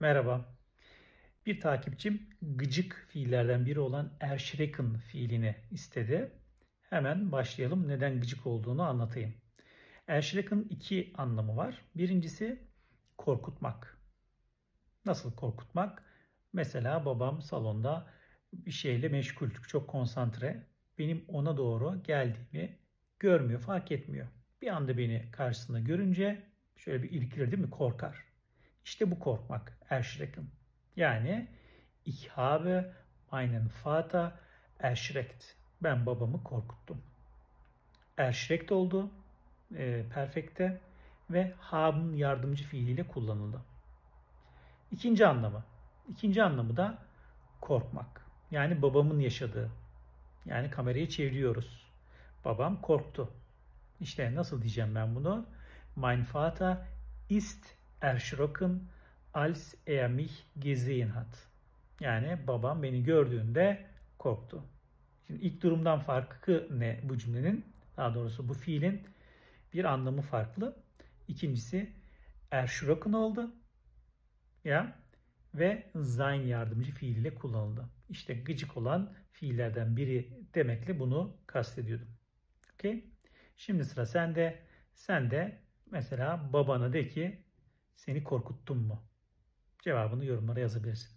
Merhaba. Bir takipçim gıcık fiillerden biri olan erschrecken fiilini istedi. Hemen başlayalım neden gıcık olduğunu anlatayım. Erschrecken iki anlamı var. Birincisi korkutmak. Nasıl korkutmak? Mesela babam salonda bir şeyle meşgul, çok konsantre. Benim ona doğru geldiğimi görmüyor, fark etmiyor. Bir anda beni karşısında görünce şöyle bir irkilir değil mi? Korkar. İşte bu korkmak, erschrecken. Yani ich habe meinen Vater erschreckt. Ben babamı korkuttum. Erschreckt oldu e, perfekte ve haben yardımcı fiiliyle kullanıldı. İkinci anlamı. İkinci anlamı da korkmak. Yani babamın yaşadığı. Yani kamerayı çeviriyoruz. Babam korktu. İşte nasıl diyeceğim ben bunu? Mein Vater ist erschrocken, als er mich gesehen hat. Yani babam beni gördüğünde korktu. Şimdi ilk durumdan farkı ne bu cümlenin? Daha doğrusu bu fiilin bir anlamı farklı. İkincisi erschrocken oldu. Ya ve sein yardımcı fiil ile kullanıldı. İşte gıcık olan fiillerden biri demekle bunu kastediyordum. Okey? Şimdi sıra sende. Sen de mesela babana de ki seni korkuttum mu? Cevabını yorumlara yazabilirsin.